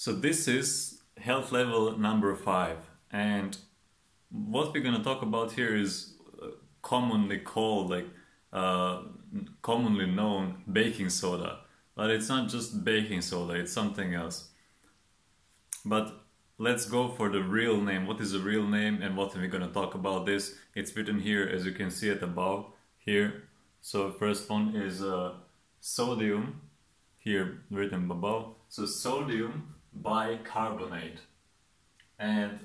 So this is health level number five, and what we're gonna talk about here is uh, commonly called like uh, commonly known baking soda, but it's not just baking soda; it's something else. But let's go for the real name. What is the real name, and what are we gonna talk about this? It's written here, as you can see it above here. So first one is uh, sodium, here written above. So sodium bicarbonate. And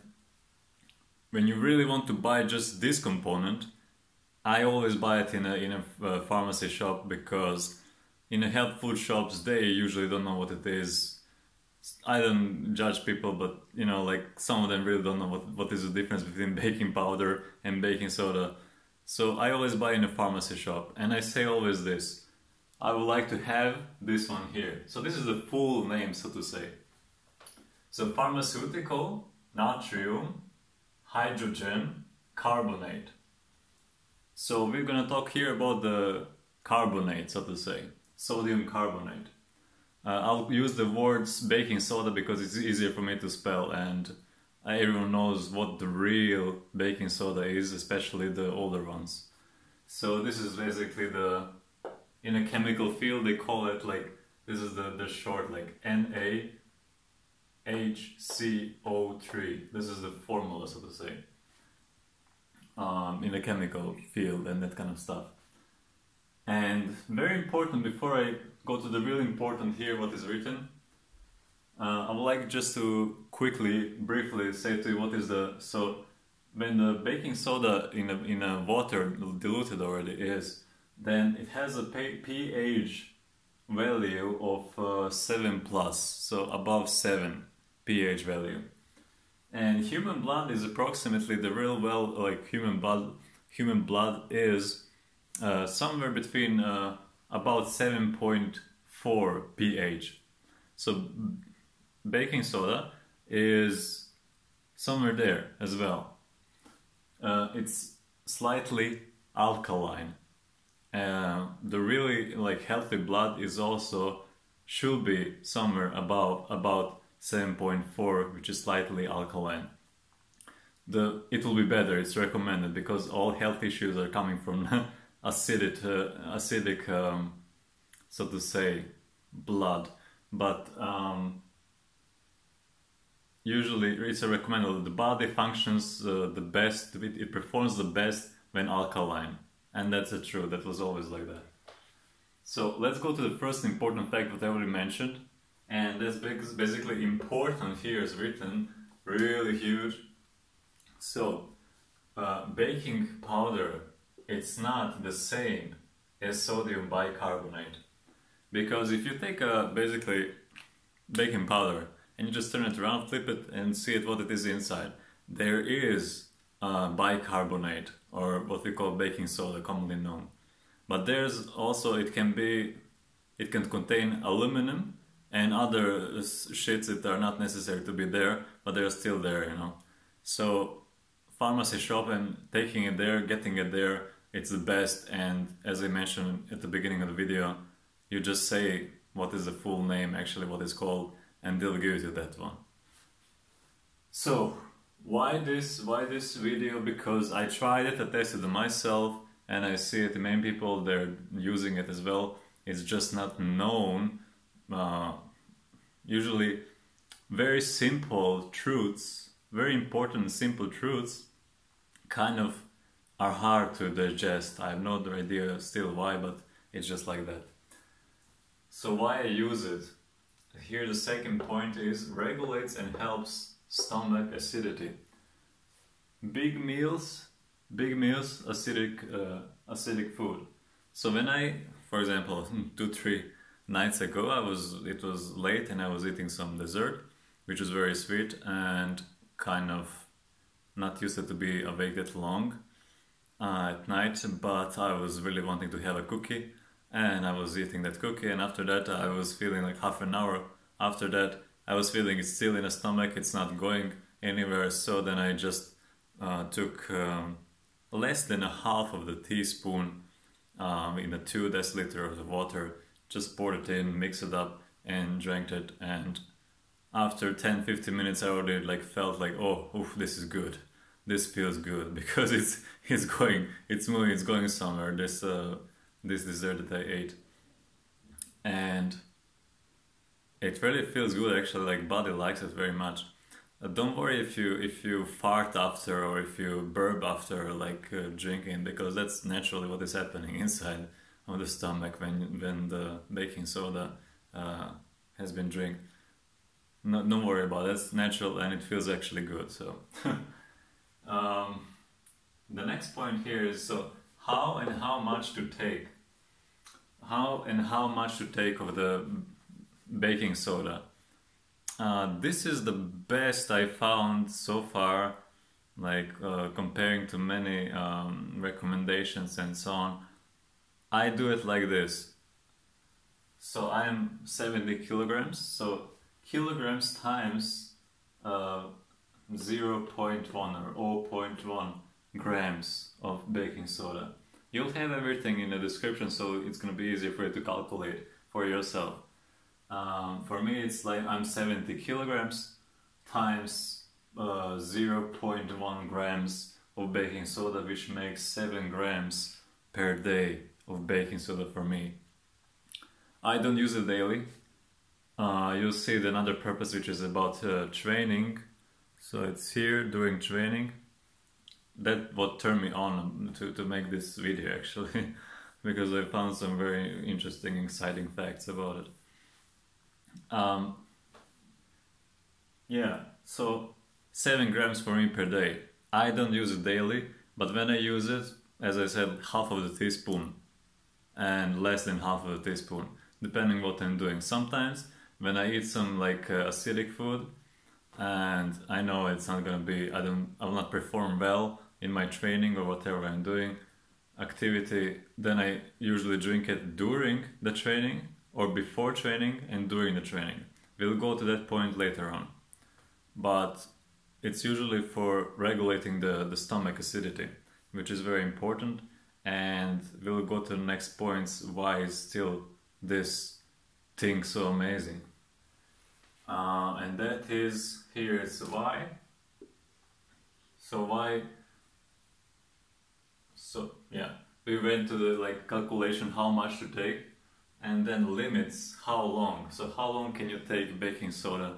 when you really want to buy just this component, I always buy it in a in a uh, pharmacy shop because in a health food shops they usually don't know what it is. I don't judge people, but you know, like some of them really don't know what what is the difference between baking powder and baking soda. So I always buy in a pharmacy shop, and I say always this: I would like to have this one here. So this is the full name, so to say. So pharmaceutical, natrium, hydrogen, carbonate. So we're gonna talk here about the carbonate, so to say, sodium carbonate. Uh, I'll use the words baking soda because it's easier for me to spell and everyone knows what the real baking soda is, especially the older ones. So this is basically the, in a chemical field they call it like, this is the, the short like Na HCO3. This is the formula, so to say, um, in the chemical field and that kind of stuff. And very important, before I go to the really important here, what is written, uh, I would like just to quickly, briefly say to you what is the, so when the baking soda in a, in a water diluted already is, then it has a pH value of uh, 7 plus, so above 7 pH value. And human blood is approximately the real well, like human blood, human blood is uh, somewhere between uh, about 7.4 pH. So baking soda is somewhere there as well. Uh, it's slightly alkaline. Uh, the really like healthy blood is also should be somewhere about about 7.4 which is slightly alkaline. The, it will be better, it's recommended because all health issues are coming from acidic, uh, acidic um, so to say, blood. But um, usually it's a recommended the body functions uh, the best, it, it performs the best when alkaline. And that's a true, that was always like that. So let's go to the first important fact that I already mentioned and that's basically important here is written really huge. So uh, baking powder it's not the same as sodium bicarbonate. Because if you take a basically baking powder and you just turn it around flip it and see it what it is inside there is uh, bicarbonate or what we call baking soda commonly known. But there's also it can be it can contain aluminum and other shits that are not necessary to be there, but they're still there, you know. So pharmacy shop and taking it there, getting it there, it's the best. And as I mentioned at the beginning of the video, you just say what is the full name, actually what it's called, and they'll give you that one. So why this? Why this video? Because I tried it, I tested it myself, and I see it. The main people they're using it as well. It's just not known uh, usually very simple truths, very important simple truths, kind of are hard to digest. I have no idea still why, but it's just like that. So why I use it? Here the second point is regulates and helps stomach acidity. Big meals, big meals, acidic, uh, acidic food. So when I, for example, two, three nights ago I was it was late and I was eating some dessert which was very sweet and kind of not used to be awake that long uh, at night but I was really wanting to have a cookie and I was eating that cookie and after that I was feeling like half an hour after that I was feeling it's still in the stomach it's not going anywhere so then I just uh, took um, less than a half of the teaspoon um, in a two deciliter of the water just poured it in, mixed it up, and drank it. And after 10 15 minutes I already like felt like oh oof, this is good. This feels good because it's it's going it's moving it's going somewhere. This uh this dessert that I ate. And it really feels good actually like body likes it very much. Uh, don't worry if you if you fart after or if you burp after like uh, drinking because that's naturally what is happening inside of the stomach when when the baking soda uh, has been drank no, don't worry about it. That's natural and it feels actually good. So, um, the next point here is so how and how much to take. How and how much to take of the baking soda. Uh, this is the best I found so far, like uh, comparing to many um, recommendations and so on. I do it like this. So I'm 70 kilograms, so kilograms times uh, 0.1 or 0.1 grams of baking soda. You'll have everything in the description, so it's gonna be easier for you to calculate for yourself. Um, for me, it's like I'm 70 kilograms times uh, 0.1 grams of baking soda, which makes 7 grams per day of baking soda for me. I don't use it daily, uh, you'll see the another purpose which is about uh, training. So it's here during training. That what turned me on to, to make this video actually because I found some very interesting exciting facts about it. Um, yeah so 7 grams for me per day. I don't use it daily but when I use it as I said half of the teaspoon and less than half of a teaspoon depending what I'm doing. Sometimes when I eat some like uh, acidic food and I know it's not gonna be I don't I will not perform well in my training or whatever I'm doing activity then I usually drink it during the training or before training and during the training. We'll go to that point later on. But it's usually for regulating the, the stomach acidity which is very important and we'll go to the next points why is still this thing so amazing. Uh, and that is, here is why. So why, so yeah, we went to the like calculation how much to take and then limits how long. So how long can you take baking soda?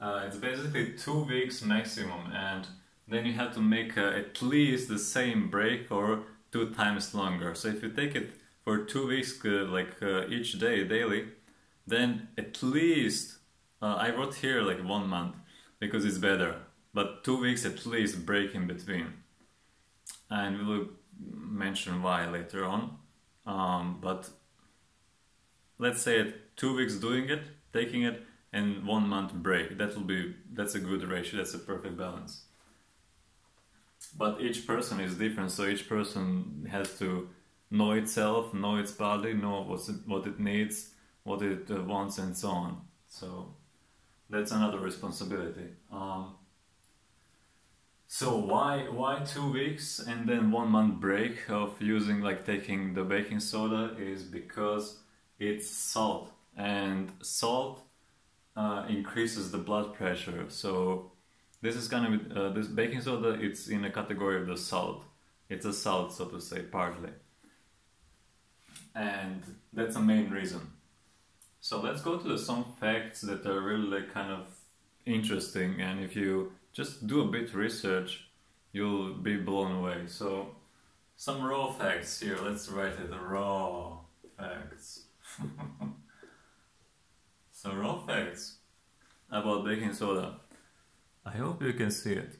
Uh, it's basically two weeks maximum and then you have to make uh, at least the same break or two times longer. So if you take it for two weeks, uh, like uh, each day, daily, then at least uh, I wrote here like one month because it's better, but two weeks at least break in between, and we will mention why later on. Um, but let's say it two weeks doing it, taking it, and one month break. That will be that's a good ratio. That's a perfect balance. But each person is different, so each person has to know itself, know its body, know what's it, what it needs, what it uh, wants and so on. So that's another responsibility. Um, so why why two weeks and then one month break of using like taking the baking soda is because it's salt and salt uh, increases the blood pressure. So this is gonna be uh, this baking soda. It's in a category of the salt. It's a salt, so to say, partly, and that's the main reason. So let's go to some facts that are really kind of interesting and if you just do a bit research you'll be blown away. So some raw facts here, let's write it raw facts. so raw facts about baking soda. I hope you can see it.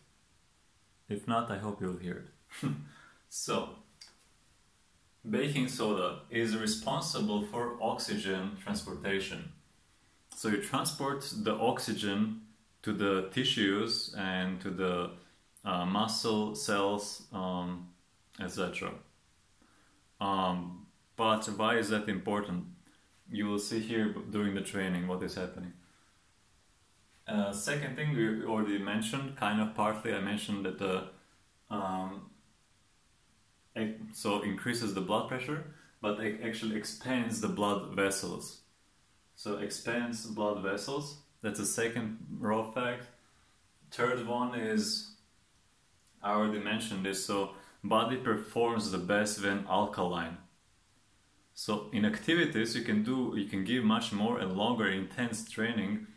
If not, I hope you'll hear it. so, baking soda is responsible for oxygen transportation. So you transport the oxygen to the tissues and to the uh, muscle cells, um, etc. Um, but why is that important? You will see here during the training what is happening. Uh, second thing we already mentioned, kind of partly, I mentioned that the um, so increases the blood pressure, but it actually expands the blood vessels. So expands blood vessels, That's the second raw fact. Third one is I already mentioned this. So body performs the best when alkaline. So in activities you can do you can give much more and longer intense training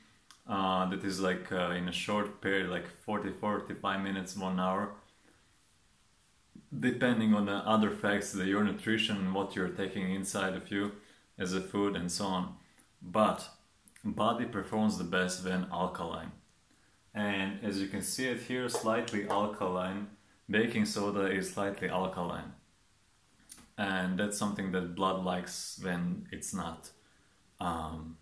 uh, that is like uh, in a short period like 40 45 minutes one hour. Depending on the other facts the your nutrition what you're taking inside of you as a food and so on. But body performs the best when alkaline. And as you can see it here slightly alkaline. Baking soda is slightly alkaline. And that's something that blood likes when it's not um,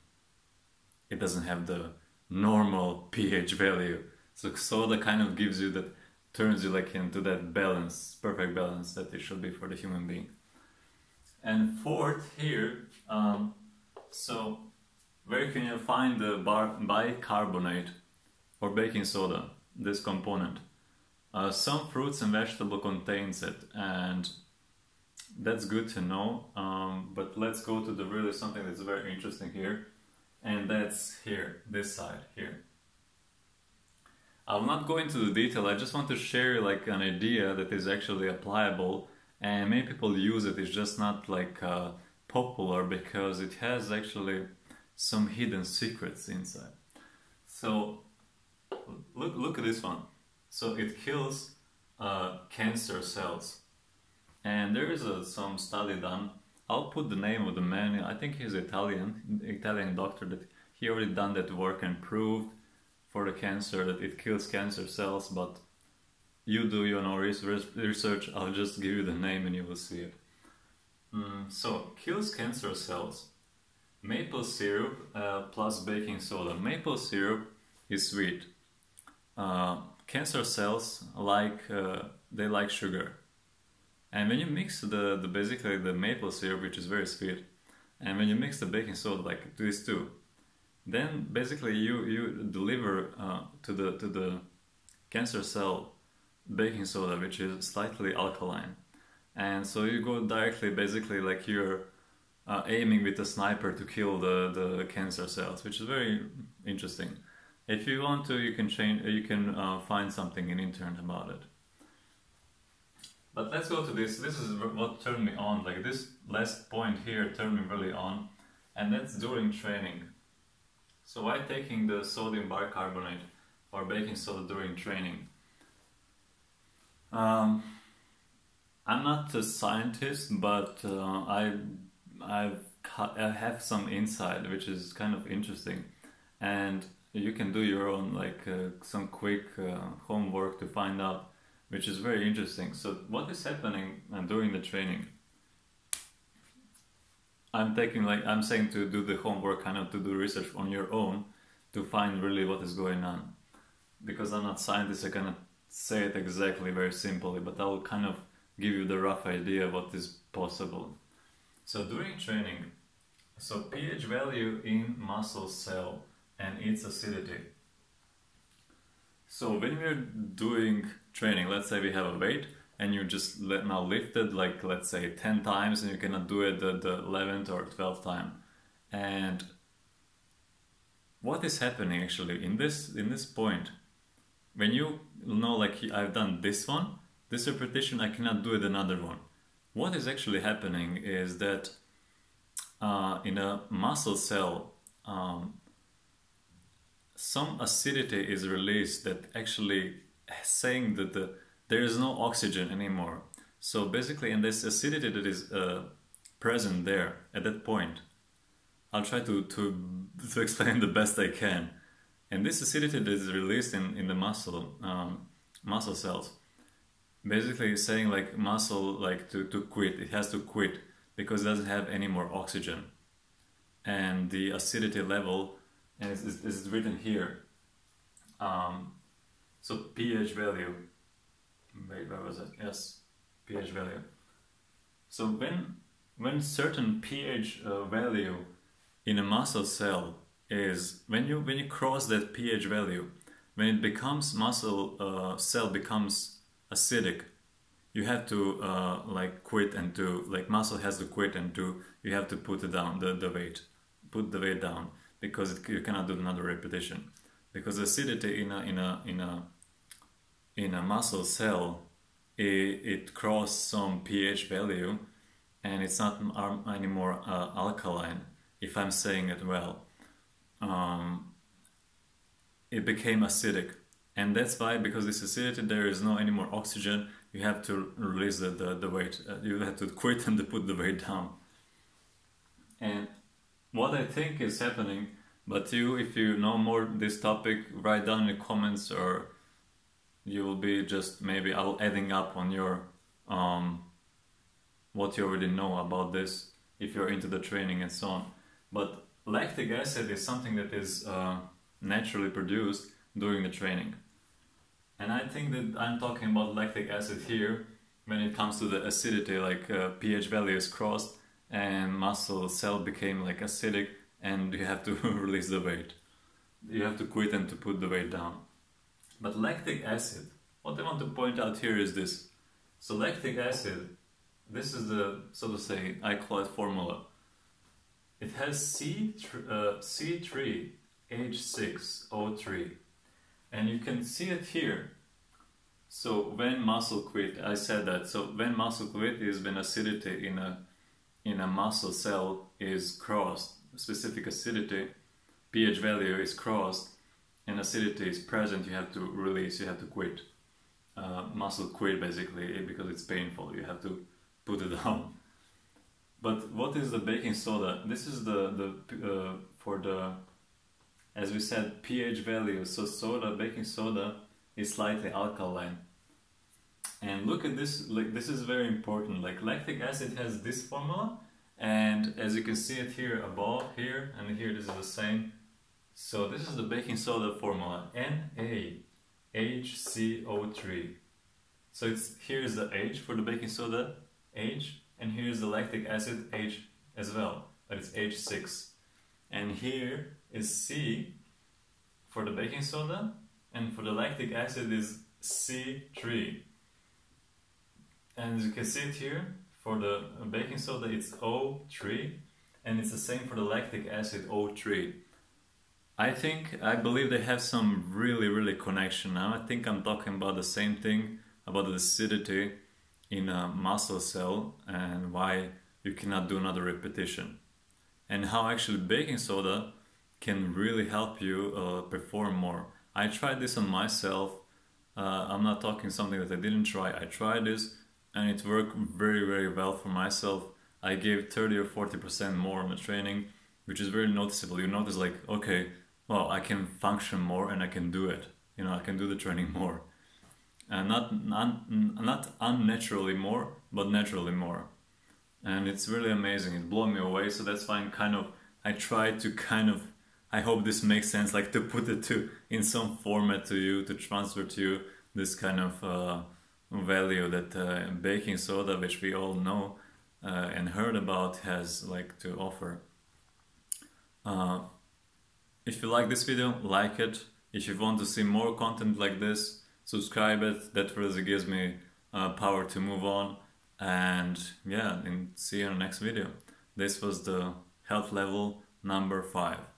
it doesn't have the normal pH value. So soda kind of gives you that turns you like into that balance perfect balance that it should be for the human being. And fourth here um, so where can you find the bar- bicarbonate or baking soda? This component. Uh, some fruits and vegetable contains it, and that's good to know. Um, but let's go to the really something that's very interesting here, and that's here, this side here. I'll not go into the detail. I just want to share like an idea that is actually applicable, and many people use it. It's just not like uh, popular because it has actually some hidden secrets inside. So look look at this one. So it kills uh, cancer cells. And there is a, some study done. I'll put the name of the man. I think he's Italian, Italian doctor that he already done that work and proved for the cancer that it kills cancer cells. But you do your own research. I'll just give you the name and you will see it. Mm, so kills cancer cells. Maple syrup uh, plus baking soda. Maple syrup is sweet. Uh, cancer cells like uh, they like sugar and when you mix the, the basically the maple syrup which is very sweet and when you mix the baking soda like these two then basically you you deliver uh, to the to the cancer cell baking soda which is slightly alkaline and so you go directly basically like you're uh, aiming with a sniper to kill the the cancer cells which is very interesting if you want to, you can change. You can uh, find something in internet about it. But let's go to this. This is what turned me on. Like this last point here turned me really on, and that's during training. So why taking the sodium bicarbonate or baking soda during training? Um, I'm not a scientist, but uh, I I've I have some insight, which is kind of interesting, and you can do your own like uh, some quick uh, homework to find out which is very interesting so what is happening during the training i'm taking like i'm saying to do the homework kind of to do research on your own to find really what is going on because i'm not scientist i cannot say it exactly very simply but i'll kind of give you the rough idea what is possible so during training so ph value in muscle cell and its acidity. So when we're doing training, let's say we have a weight and you just let now lift it like let's say 10 times and you cannot do it the, the 11th or 12th time. And what is happening actually in this in this point when you know like I've done this one, this repetition I cannot do it another one. What is actually happening is that uh, in a muscle cell um, some acidity is released that actually saying that the, there is no oxygen anymore. So basically, in this acidity that is uh, present there at that point, I'll try to, to, to explain the best I can. And this acidity that is released in, in the muscle, um, muscle cells, basically saying like muscle like to, to quit, it has to quit because it doesn't have any more oxygen. And the acidity level and it's, it's written here. Um, so pH value. Wait, where was it? Yes, pH value. So when when certain pH uh, value in a muscle cell is when you when you cross that pH value, when it becomes muscle uh, cell becomes acidic, you have to uh, like quit and do like muscle has to quit and do you have to put it down the, the weight, put the weight down because it, you cannot do another repetition. Because acidity in a in a in a in a muscle cell it, it crosses some pH value and it's not anymore uh, alkaline if I'm saying it well. Um, it became acidic. And that's why because this acidity there is no any more oxygen you have to release the, the, the weight uh, you have to quit and to put the weight down. And what I think is happening but you if you know more this topic write down in the comments or you will be just maybe adding up on your um, what you already know about this if you're into the training and so on but lactic acid is something that is uh, naturally produced during the training. And I think that I'm talking about lactic acid here when it comes to the acidity, like uh, pH value is crossed and muscle cell became like acidic and you have to release the weight. You have to quit and to put the weight down. But lactic acid, what I want to point out here is this. So lactic acid, this is the, so to say, I call it formula. It has C, uh, C3 H6O3 and you can see it here. So when muscle quit, I said that. So when muscle quit is when acidity in a in a muscle cell is crossed, specific acidity, pH value is crossed, and acidity is present. You have to release. You have to quit. Uh, muscle quit basically because it's painful. You have to put it down. But what is the baking soda? This is the the uh, for the as we said, pH value. So soda, baking soda is slightly alkaline. And look at this, like this is very important. Like lactic acid has this formula, and as you can see it here above, here and here, this is the same. So this is the baking soda formula, NaHCO3. So it's here is the H for the baking soda, H, and here's the lactic acid H as well, but it's H6. And here is C for the baking soda and for the lactic acid is C3. And as you can see it here, for the baking soda it's O3 and it's the same for the lactic acid O3. I think, I believe they have some really, really connection now. I think I'm talking about the same thing, about the acidity in a muscle cell and why you cannot do another repetition. And how actually baking soda can really help you uh, perform more. I tried this on myself. Uh, I'm not talking something that I didn't try. I tried this and it worked very, very well for myself. I gave 30 or 40% more on the training, which is very noticeable. You notice, like, okay, well, I can function more and I can do it. You know, I can do the training more. And not, not, not unnaturally more, but naturally more. And it's really amazing. It blew me away. So that's why I'm kind of, I try to kind of I hope this makes sense, like to put it to in some format to you, to transfer to you this kind of uh, value that uh, baking soda, which we all know uh, and heard about, has like to offer. Uh, if you like this video, like it. If you want to see more content like this, subscribe it. That really gives me uh, power to move on. And yeah, and see you in the next video. This was the health level number five.